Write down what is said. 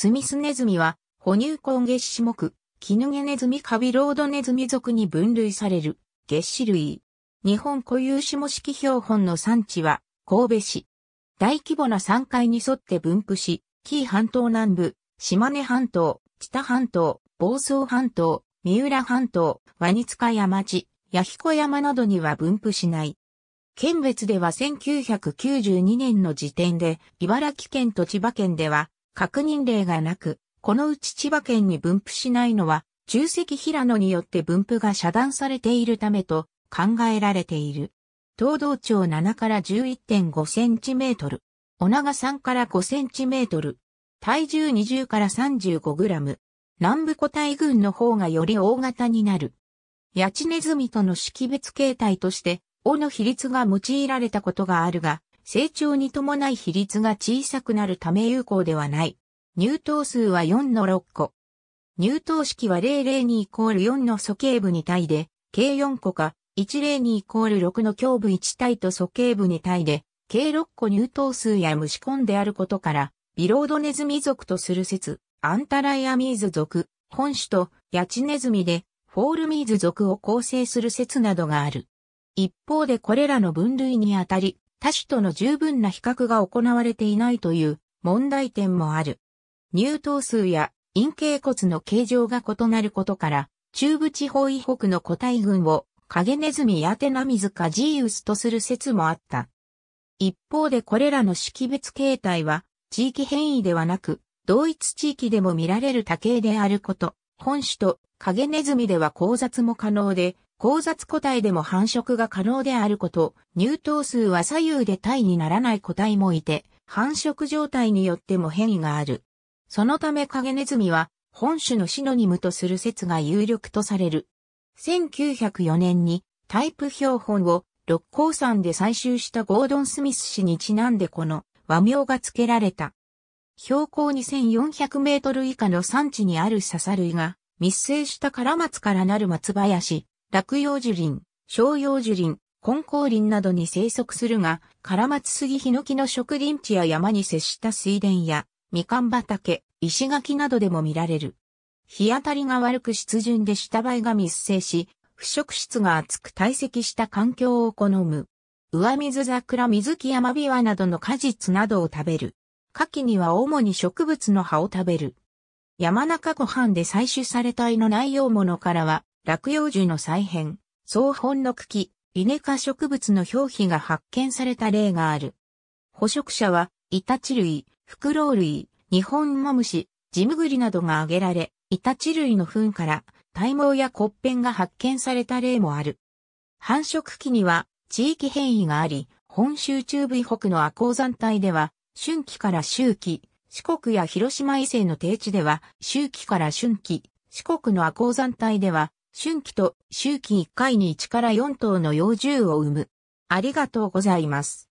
スミスネズミは、哺乳根月種目、キヌゲネズミカビロードネズミ属に分類される月種類。日本固有種模式標本の産地は神戸市。大規模な山海に沿って分布し、紀伊半島南部、島根半島、知多半島、房総半島、三浦半島、ワニ塚山地、弥彦山などには分布しない。県別では1992年の時点で、茨城県と千葉県では確認例がなく、このうち千葉県に分布しないのは、重積平野によって分布が遮断されているためと考えられている。東道町7から11.5センチメートル。お長3から5センチメートル。体重20から35グラム。南部個体群の方がより大型になる。ヤチネズミとの識別形態として、尾の比率が用いられたことがあるが、成長に伴い比率が小さくなるため有効ではない。入頭数は4の6個。入頭式は002イコール4の素形部に対で、計4個か、102イコール6の胸部1体と素形部に対で、計6個入頭数や虫根であることから、ビロードネズミ属とする説、アンタライアミーズ属、本種とヤチネズミで、フォールミーズ属を構成する説などがある。一方でこれらの分類にあたり、他種との十分な比較が行われていないという問題点もある。入頭数や陰茎骨の形状が異なることから、中部地方以北の個体群を影ネズミやテナミズかジーウスとする説もあった。一方でこれらの識別形態は地域変異ではなく、同一地域でも見られる多形であること、本種と影ネズミでは交雑も可能で、交雑個体でも繁殖が可能であること、入頭数は左右で体にならない個体もいて、繁殖状態によっても変異がある。そのため影ネズミは本種のシノニムとする説が有力とされる。1904年にタイプ標本を六甲山で採集したゴードン・スミス氏にちなんでこの和名が付けられた。標高2400メートル以下の山地にある笹類が密生したカラマツからなる松林、落葉樹林、小葉樹林、根高林などに生息するが、カラマツ杉ヒノキの植林地や山に接した水田や、みかん畑、石垣などでも見られる。日当たりが悪く湿潤で下灰が密生し、腐食質が厚く堆積した環境を好む。上水桜水木山ビワなどの果実などを食べる。牡蠣には主に植物の葉を食べる。山中湖畔で採取された胃の内容物からは、落葉樹の再編、草本の茎、稲科植物の表皮が発見された例がある。捕食者は、イタチ類、フクロウ類、日本マムシ、ジムグリなどが挙げられ、イタチ類の糞から体毛や骨片が発見された例もある。繁殖期には地域変異があり、本州中部以北の亜鉱山帯では、春季から秋季、四国や広島以西の低地では、秋季から春季、四国の亜鉱山帯では、春季と秋季1回に1から4頭の幼獣を産む。ありがとうございます。